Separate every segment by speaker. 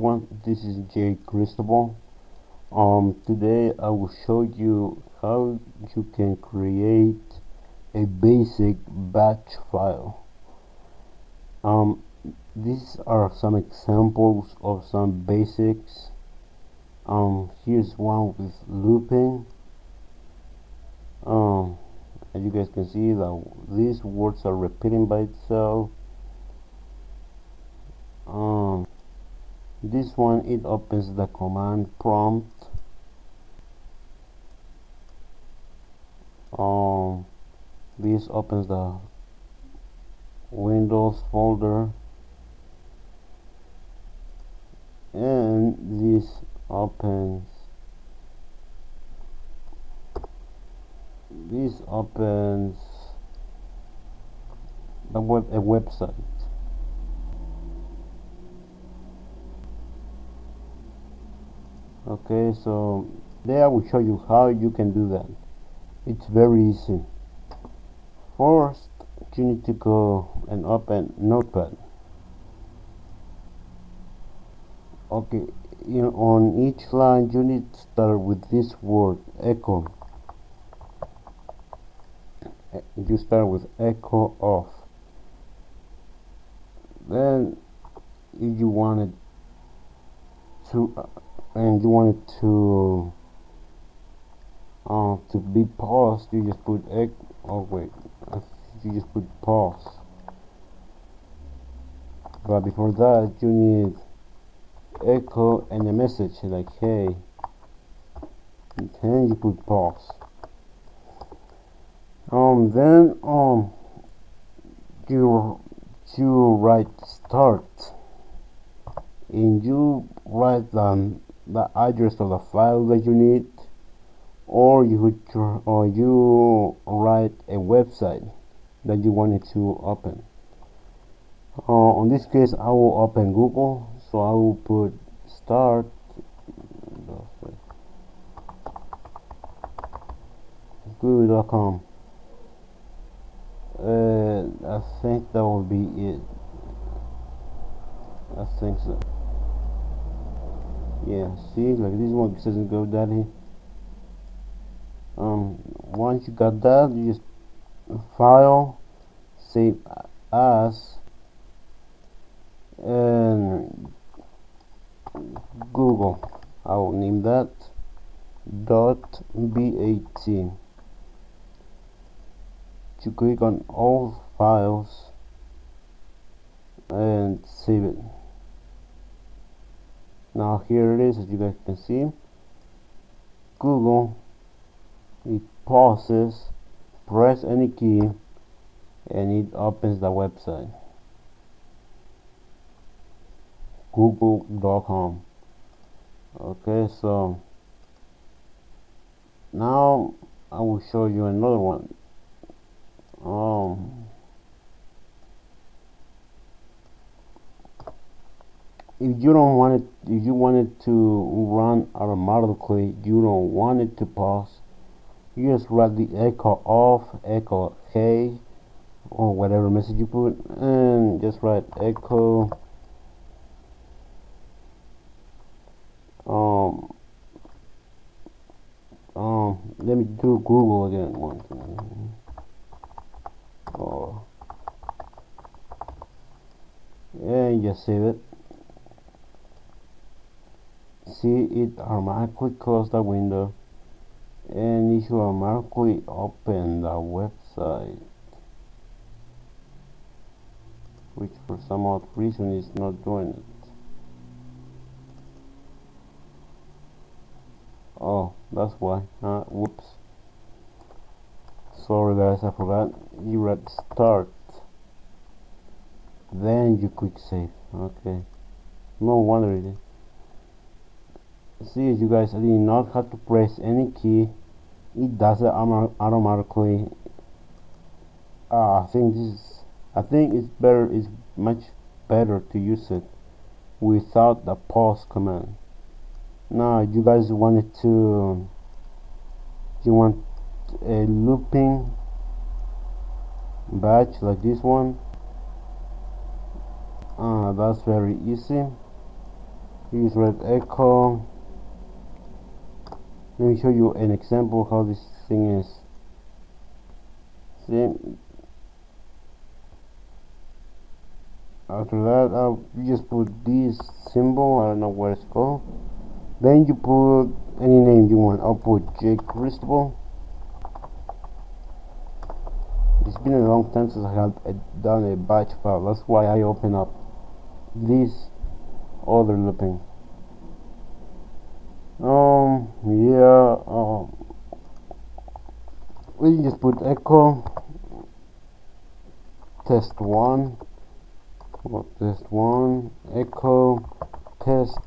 Speaker 1: everyone this is J Cristobal. Um today I will show you how you can create a basic batch file. Um these are some examples of some basics. Um here's one with looping. Um as you guys can see that these words are repeating by itself this one it opens the command prompt. Um this opens the windows folder. And this opens this opens the web a website okay so there I will show you how you can do that. It's very easy. First you need to go and open notepad. Okay on each line you need to start with this word echo. You start with echo off then if you wanted to uh, and you want it to uh, to be paused you just put egg oh wait you just put pause. But before that you need echo and a message like hey. And then you put pause. Um then um you you write start. And you write down the address of the file that you need or you or you write a website that you wanted to open. Uh, in this case I will open Google so I will put start google.com uh, I think that will be it. I think so yeah see like this one doesn't go GoDaddy um once you got that you just file save as and Google. I will name that dot bat you click on all files and save it now here it is as you guys can see. Google it pauses press any key and it opens the website. Google.com okay so now I will show you another one. Um if you don't want it if you want it to run automatically you don't want it to pause you just write the echo off echo hey or whatever message you put and just write echo um um let me do google again one oh. And just save it see it automatically close the window. And it should automatically open the website which for some odd reason is not doing it. Oh that's why uh, whoops. Sorry guys I forgot. You read start. Then you click save. Okay. No wonder it is see you guys I did not have to press any key. It does it automatically. Uh, I think this is I think it's better it's much better to use it without the pause command. Now you guys wanted to you want a looping batch like this one. Uh, that's very easy. Use red echo let me show you an example how this thing is. See? After that I'll, you just put this symbol I don't know what it's called. Then you put any name you want. I'll put J Cristobal. It's been a long time since I have done a batch file. That's why I open up this other looping. Um yeah um we just put echo test one well, test one echo test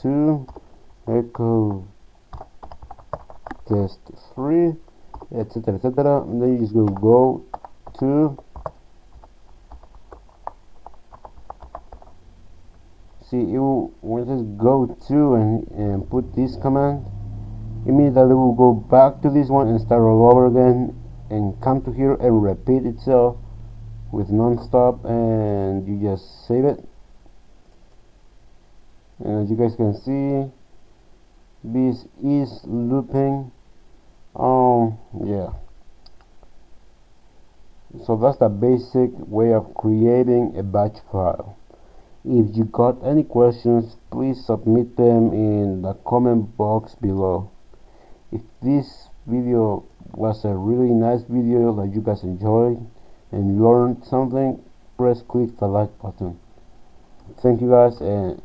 Speaker 1: two echo test three etc etc and then you just go go to see it will it says go to and, and put this command it means that it will go back to this one and start all over again and come to here and repeat itself with non-stop and you just save it. And as you guys can see this is looping. Um yeah. So that's the basic way of creating a batch file. If you got any questions please submit them in the comment box below if this video was a really nice video that you guys enjoyed and learned something press click the like button. Thank you guys and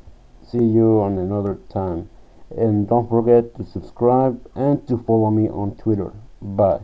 Speaker 1: see you on another time. And don't forget to subscribe and to follow me on twitter. Bye